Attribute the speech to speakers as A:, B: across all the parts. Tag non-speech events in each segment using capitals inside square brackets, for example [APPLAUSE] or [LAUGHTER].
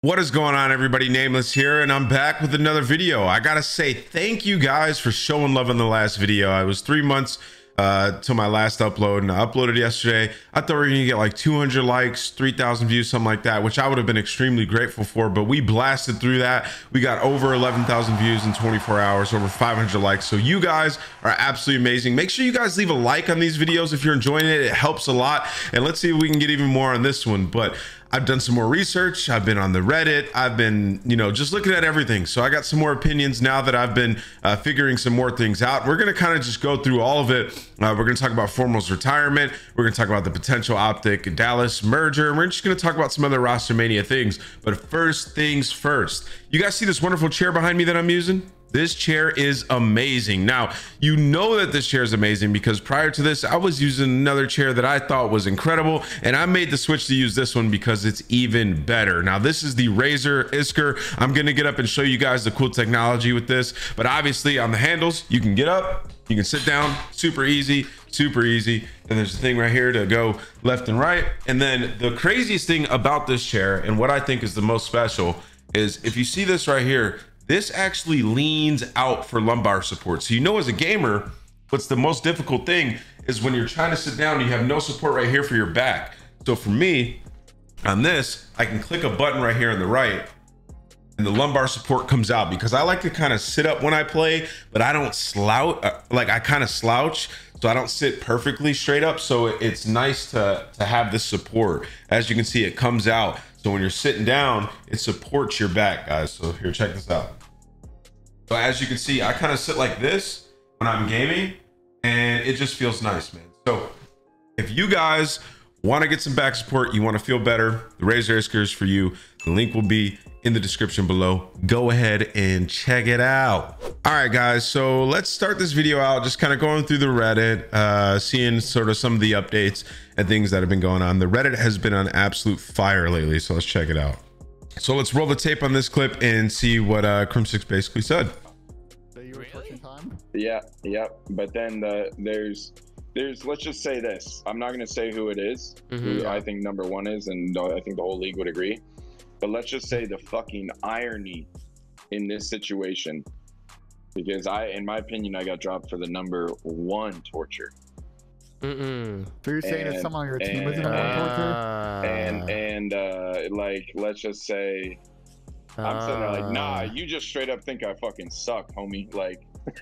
A: What is going on, everybody? Nameless here, and I'm back with another video. I gotta say thank you guys for showing love in the last video. I was three months uh, to my last upload, and I uploaded yesterday. I thought we were gonna get like 200 likes, 3,000 views, something like that, which I would have been extremely grateful for. But we blasted through that. We got over 11,000 views in 24 hours, over 500 likes. So you guys are absolutely amazing. Make sure you guys leave a like on these videos if you're enjoying it. It helps a lot. And let's see if we can get even more on this one. But I've done some more research. I've been on the Reddit. I've been, you know, just looking at everything. So I got some more opinions now that I've been uh, figuring some more things out. We're going to kind of just go through all of it. Uh, we're going to talk about Formal's retirement. We're going to talk about the potential Optic Dallas merger. And we're just going to talk about some other Rostermania things. But first things first, you guys see this wonderful chair behind me that I'm using? This chair is amazing. Now, you know that this chair is amazing because prior to this, I was using another chair that I thought was incredible, and I made the switch to use this one because it's even better. Now, this is the Razer Iskur. I'm gonna get up and show you guys the cool technology with this, but obviously on the handles, you can get up, you can sit down, super easy, super easy. And there's a thing right here to go left and right. And then the craziest thing about this chair, and what I think is the most special, is if you see this right here, this actually leans out for lumbar support. So you know as a gamer, what's the most difficult thing is when you're trying to sit down, you have no support right here for your back. So for me, on this, I can click a button right here on the right and the lumbar support comes out because I like to kind of sit up when I play, but I don't slouch. Uh, like I kind of slouch, so I don't sit perfectly straight up. So it's nice to to have this support. As you can see, it comes out. So when you're sitting down, it supports your back, guys. So here, check this out. So as you can see, I kind of sit like this when I'm gaming and it just feels nice, man. So if you guys want to get some back support, you want to feel better, the Razer Iskur is for you. The link will be in the description below. Go ahead and check it out. All right, guys. So let's start this video out just kind of going through the Reddit, uh, seeing sort of some of the updates and things that have been going on. The Reddit has been on absolute fire lately. So let's check it out. So let's roll the tape on this clip and see what uh, Six basically said.
B: Yeah, yeah. But then the, there's there's let's just say this. I'm not gonna say who it is,
C: Mm-hmm.
B: who I think number one is, and I think the whole league would agree. But let's just say the fucking irony in this situation, because I, in my opinion, I got dropped for the number one torture.
C: Mm-mm.
D: So you're saying
B: And-
D: if someone on your team was in
B: and-
D: a one torture?
C: Ah.
B: and and uh like let's just say I'm sitting there like, nah,
C: Ah.
B: you just straight up think I fucking suck, homie. Like, [LAUGHS] [LAUGHS]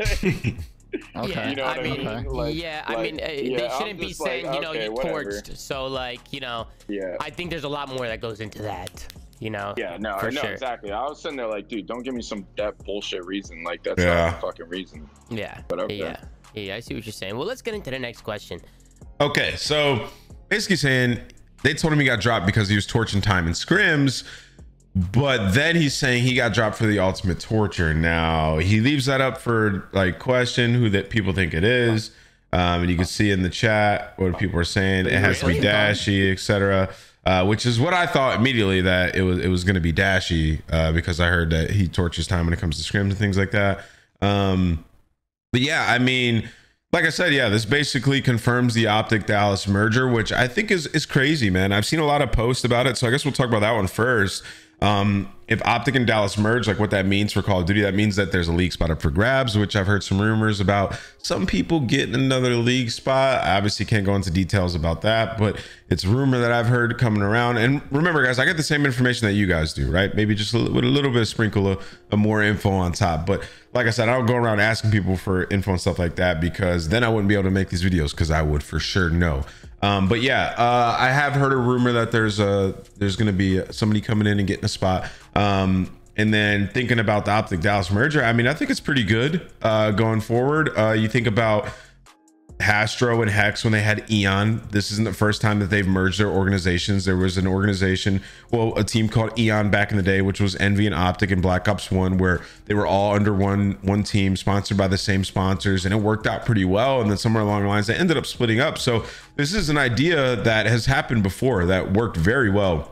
D: Okay.
C: Yeah,
B: You know what
C: I
B: I
C: mean,
B: mean? Like-
C: yeah, I mean, uh,
B: yeah,
C: they shouldn't be
B: just like,
C: saying, you know,
B: okay,
C: you
B: whatever.
C: torched. So, like, you know,
B: yeah.
C: I think there's a lot more that goes into that. You know.
B: Yeah, no,
C: for
B: no,
C: sure.
B: exactly. I was sitting there like, dude, don't give me some that bullshit reason. Like that's
A: Yeah.
B: not a fucking reason.
C: Yeah.
B: But okay.
C: Yeah. Yeah. I see what you're saying. Well, let's get into the next question.
A: Okay, so basically saying they told him he got dropped because he was torching time in scrims, but then he's saying he got dropped for the ultimate torture. Now he leaves that up for like question who that people think it is. Um, and you can see in the chat what people are saying. It has to be Dashy, etc. Uh, which is what I thought immediately that it was it was going to be Dashy uh, because I heard that he tortures time when it comes to scrims and things like that. Um, but yeah, I mean, like I said, yeah, this basically confirms the Optic Dallas merger, which I think is is crazy, man. I've seen a lot of posts about it, so I guess we'll talk about that one first. Um, if Optic and Dallas merge, like what that means for Call of Duty, that means that there's a league spot up for grabs, which I've heard some rumors about some people getting another league spot. I obviously can't go into details about that, but it's rumor that I've heard coming around. And remember, guys, I get the same information that you guys do, right? Maybe just a, with a little bit of sprinkle of, of more info on top. But like I said, I don't go around asking people for info and stuff like that because then I wouldn't be able to make these videos because I would for sure know. Um, but yeah, uh, I have heard a rumor that there's a there's going to be somebody coming in and getting a spot. Um, and then thinking about the Optic Dallas merger, I mean, I think it's pretty good uh, going forward. Uh, you think about Hastr0 and H3CZ when they had Eon. This isn't the first time that they've merged their organizations. There was an organization, well, a team called Eon back in the day, which was Envy and Optic and Black Ops One, where they were all under one one team, sponsored by the same sponsors, and it worked out pretty well. And then somewhere along the lines, they ended up splitting up. So this is an idea that has happened before that worked very well.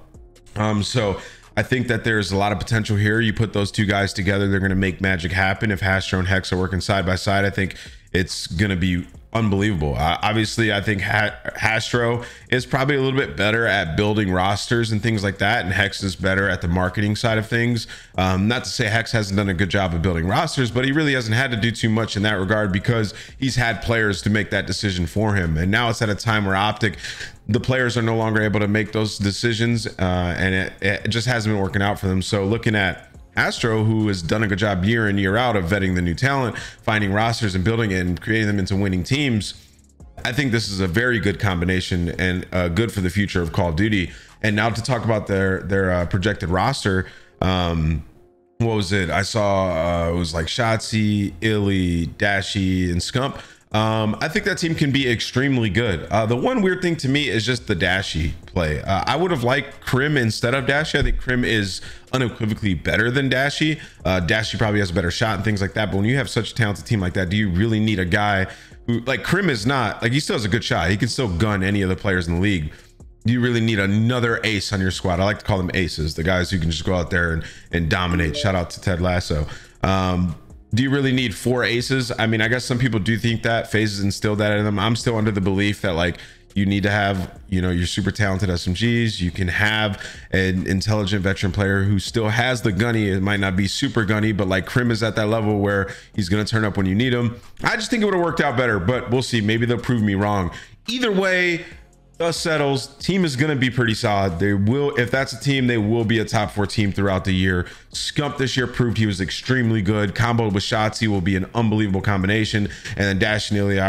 A: Um, so I think that there's a lot of potential here. You put those two guys together, they're going to make magic happen. If Hastr0 and H3CZ are working side by side, I think it's gonna be unbelievable. Obviously, I think ha- Hastr0 is probably a little bit better at building rosters and things like that, and H3CZ is better at the marketing side of things. Um, not to say H3CZ hasn't done a good job of building rosters, but he really hasn't had to do too much in that regard because he's had players to make that decision for him. And now it's at a time where Optic, the players are no longer able to make those decisions, uh, and it, it just hasn't been working out for them. So looking at Astro, who has done a good job year in, year out of vetting the new talent, finding rosters and building it and creating them into winning teams. I think this is a very good combination and uh, good for the future of Call of Duty. And now to talk about their their uh, projected roster, um, what was it? I saw uh, it was like Shotzzy, iLLeY, Dashy, and Scump. Um, I think that team can be extremely good. Uh, the one weird thing to me is just the Dashy play. Uh, I would have liked Crim instead of Dashy. I think Crim is unequivocally better than Dashy. Uh, Dashy probably has a better shot and things like that. But when you have such a talented team like that, do you really need a guy who, like Crim is not like he still has a good shot. He can still gun any of the players in the league. You really need another ace on your squad? I like to call them aces, the guys who can just go out there and, and dominate. Shout out to Ted Lasso. Um, do you really need four aces? I mean, I guess some people do think that FaZe's instilled that in them. I'm still under the belief that like you need to have, you know, your super talented SMGs. You can have an intelligent veteran player who still has the gunny. It might not be super gunny, but like Crim is at that level where he's going to turn up when you need him. I just think it would have worked out better, but we'll see. Maybe they'll prove me wrong. Either way, dust settles. Team is going to be pretty solid. They will, if that's a team, they will be a top four team throughout the year. Scump this year proved he was extremely good. Combo with Shotzzy will be an unbelievable combination. And then Dash and Ilya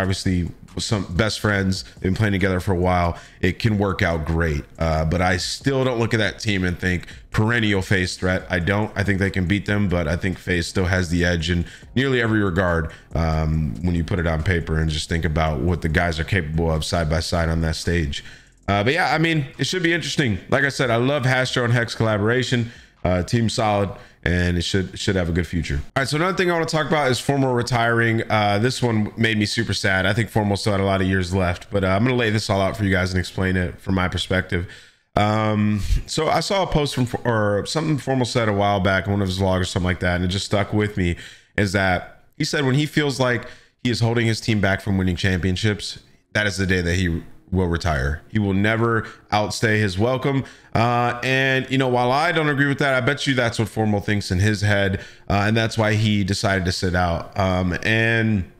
A: some best friends. They've been playing together for a while. It can work out great. Uh, but I still don't look at that team and think perennial FaZe threat. I don't. I think they can beat them, but I think FaZe still has the edge in nearly every regard um, when you put it on paper and just think about what the guys are capable of side by side on that stage. Uh, but yeah, I mean, it should be interesting. Like I said, I love Hastr0 and H3CZ collaboration. Uh, team solid and it should should have a good future. All right, so another thing I want to talk about is Formal retiring. Uh, this one made me super sad. I think Formal still had a lot of years left, but uh, I'm gonna lay this all out for you guys and explain it from my perspective. Um, so I saw a post from or something Formal said a while back in one of his vlogs or something like that, and it just stuck with me. Is that he said when he feels like he is holding his team back from winning championships, that is the day that he will retire. He will never outstay his welcome. Uh, and, you know, while I don't agree with that, I bet you that's what Formal thinks in his head. Uh, and that's why he decided to sit out. Um, and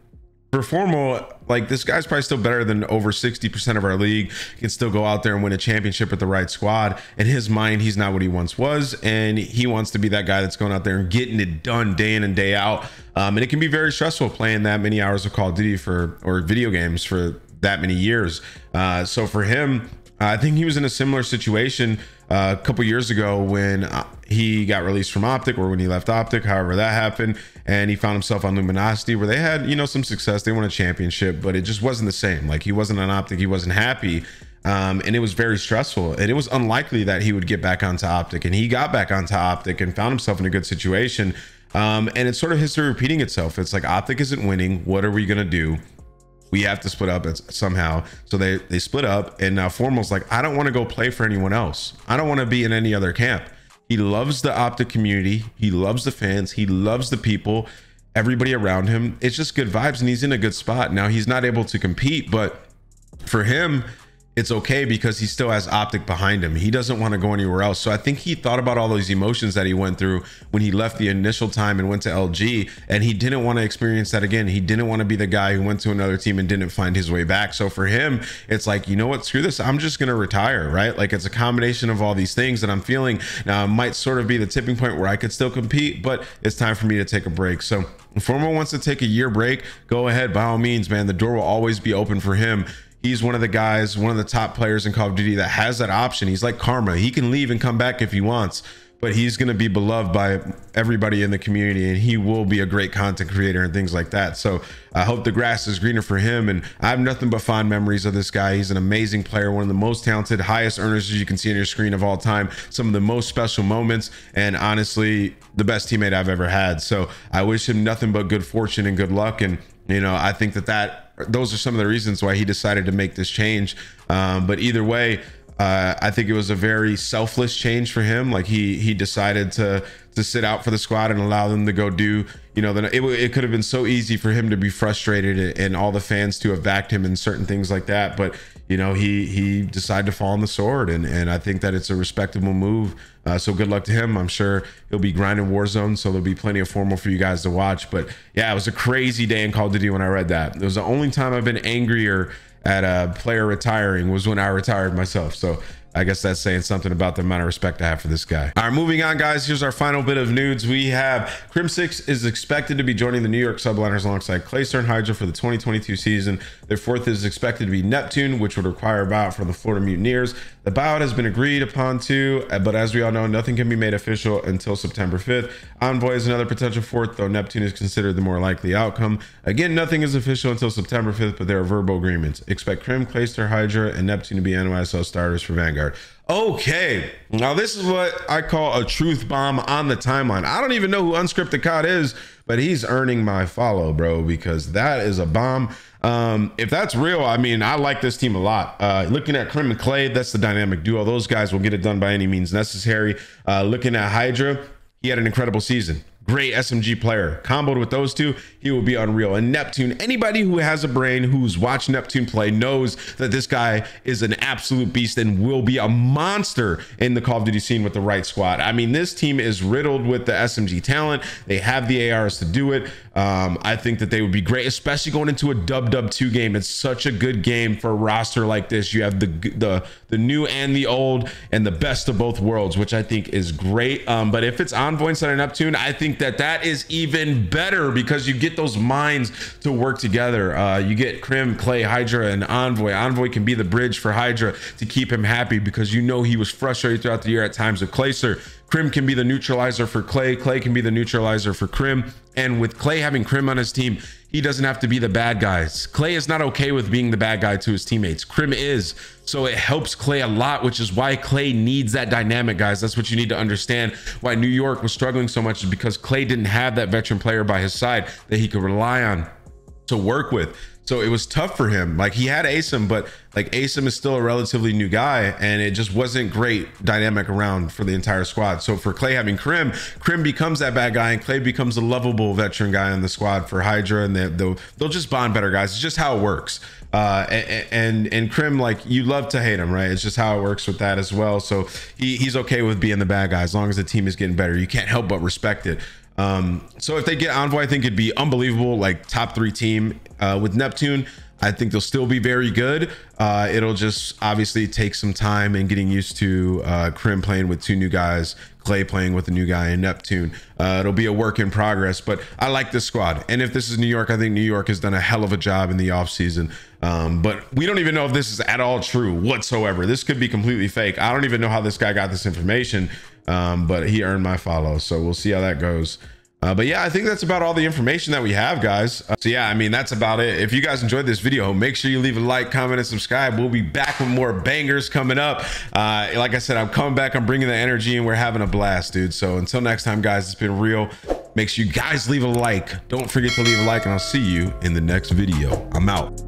A: for Formal, like this guy's probably still better than over 60% of our league, he can still go out there and win a championship with the right squad. In his mind, he's not what he once was. And he wants to be that guy that's going out there and getting it done day in and day out. Um, and it can be very stressful playing that many hours of Call of Duty for or video games for that many years. Uh, so for him, I think he was in a similar situation uh, a couple years ago when uh, he got released from Optic or when he left Optic, however that happened, and he found himself on Luminosity where they had you know some success. They won a championship, but it just wasn't the same. Like he wasn't on Optic, he wasn't happy. Um, and it was very stressful. And it was unlikely that he would get back onto Optic. And he got back onto Optic and found himself in a good situation. Um, and it's sort of history repeating itself. It's like Optic isn't winning. What are we gonna do? We have to split up somehow. So they they split up, and now Formal's like, I don't want to go play for anyone else. I don't want to be in any other camp. He loves the Optic community. He loves the fans. He loves the people, everybody around him. It's just good vibes, and he's in a good spot. Now he's not able to compete, but for him, it's okay because he still has optic behind him. He doesn't want to go anywhere else. So I think he thought about all those emotions that he went through when he left the initial time and went to LG, and he didn't want to experience that again. He didn't want to be the guy who went to another team and didn't find his way back. So for him, it's like, you know what, screw this. I'm just going to retire, right? Like it's a combination of all these things that I'm feeling. Now, it might sort of be the tipping point where I could still compete, but it's time for me to take a break. So if Formal wants to take a year break, go ahead by all means, man. The door will always be open for him he's one of the guys, one of the top players in Call of Duty that has that option. He's like Karma. He can leave and come back if he wants, but he's going to be beloved by everybody in the community and he will be a great content creator and things like that. So I hope the grass is greener for him. And I have nothing but fond memories of this guy. He's an amazing player, one of the most talented, highest earners as you can see on your screen of all time, some of the most special moments, and honestly, the best teammate I've ever had. So I wish him nothing but good fortune and good luck. And, you know, I think that that those are some of the reasons why he decided to make this change. Um, but either way, Uh, I think it was a very selfless change for him. Like he he decided to to sit out for the squad and allow them to go do. You know, it, it could have been so easy for him to be frustrated and all the fans to have backed him in certain things like that. But you know, he he decided to fall on the sword, and and I think that it's a respectable move. Uh, so good luck to him. I'm sure he'll be grinding Warzone, so there'll be plenty of formal for you guys to watch. But yeah, it was a crazy day in Call of Duty when I read that. It was the only time I've been angrier at a player retiring was when I retired myself. So I guess that's saying something about the amount of respect I have for this guy. All right, moving on, guys. Here's our final bit of nudes. We have Crimsix is expected to be joining the New York Subliners alongside Clayster and Hydra for the 2022 season. Their fourth is expected to be Neptune, which would require a buyout from the Florida Mutineers. The buyout has been agreed upon too, uh, but as we all know, nothing can be made official until September 5th. Envoy is another potential fourth, though Neptune is considered the more likely outcome. Again, nothing is official until September 5th, but there are verbal agreements. Expect Crim, Clayster, Hydra, and Neptune to be NYSL starters for Vanguard. Okay, now this is what I call a truth bomb on the timeline. I don't even know who Unscripted COD is, but he's earning my follow, bro, because that is a bomb. Um, if that's real, I mean, I like this team a lot. Uh, looking at Crim and Clay, that's the dynamic duo. Those guys will get it done by any means necessary. Uh, looking at Hydra, he had an incredible season great SMG player. Comboed with those two, he will be unreal. And Neptune, anybody who has a brain who's watched Neptune play knows that this guy is an absolute beast and will be a monster in the Call of Duty scene with the right squad. I mean, this team is riddled with the SMG talent. They have the ARs to do it. Um, I think that they would be great, especially going into a dub dub two game. It's such a good game for a roster like this. You have the the the new and the old, and the best of both worlds, which I think is great. Um, but if it's Envoy instead of Neptune, I think that that is even better because you get those minds to work together. Uh, you get Crim, Clay, Hydra, and Envoy. Envoy can be the bridge for Hydra to keep him happy because you know he was frustrated throughout the year at times with Clayster. Crim can be the neutralizer for Clay. Clay can be the neutralizer for Crim. And with Clay having Crim on his team, he doesn't have to be the bad guys. Clay is not okay with being the bad guy to his teammates. Crim is. So it helps Clay a lot, which is why Clay needs that dynamic, guys. That's what you need to understand. Why New York was struggling so much is because Clay didn't have that veteran player by his side that he could rely on to work with. So it was tough for him. Like he had Asim, but like Asim is still a relatively new guy, and it just wasn't great dynamic around for the entire squad. So for Clay having Crim, Crim becomes that bad guy, and Clay becomes a lovable veteran guy in the squad for Hydra, and they, will they'll just bond better, guys. It's just how it works. Uh, and, and and Crim, like you love to hate him, right? It's just how it works with that as well. So he, he's okay with being the bad guy as long as the team is getting better. You can't help but respect it. Um, so if they get Envoy, I think it'd be unbelievable, like top three team. Uh, with Neptune, I think they'll still be very good. Uh, it'll just obviously take some time and getting used to uh, Crim playing with two new guys, Clay playing with a new guy, and Neptune. Uh, it'll be a work in progress, but I like this squad. And if this is New York, I think New York has done a hell of a job in the offseason. Um, but we don't even know if this is at all true whatsoever. This could be completely fake. I don't even know how this guy got this information, um, but he earned my follow. So we'll see how that goes. Uh, but yeah, I think that's about all the information that we have, guys. Uh, so yeah, I mean, that's about it. If you guys enjoyed this video, make sure you leave a like, comment, and subscribe. We'll be back with more bangers coming up. Uh, like I said, I'm coming back. I'm bringing the energy and we're having a blast, dude. So until next time, guys, it's been real. Make sure you guys leave a like. Don't forget to leave a like and I'll see you in the next video. I'm out.